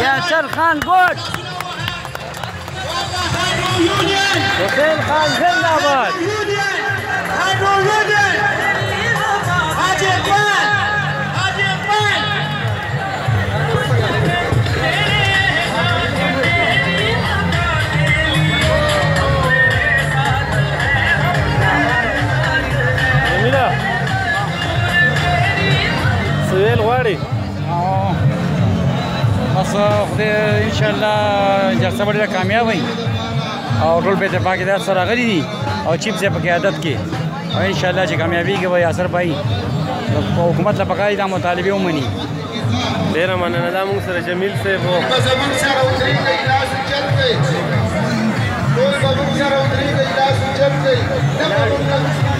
يا شرخان بود وكيل خان زنداباد تیل غواړي بس خدای ان شاء الله جلسه ډیره کامیاب وي او ټول به اتفاق دار سره غلي دي او چیپ سے په قیادت کې او ان شاء الله چې کامیابی کې وي اثر پای حکومت له پکای دا مطالبه ومني ډیره مننه دا موږ سره جمیل صاحب وو زمون سره اتري کې لاس چل کې ټول زمون سره اتري کې لاس چل کې نه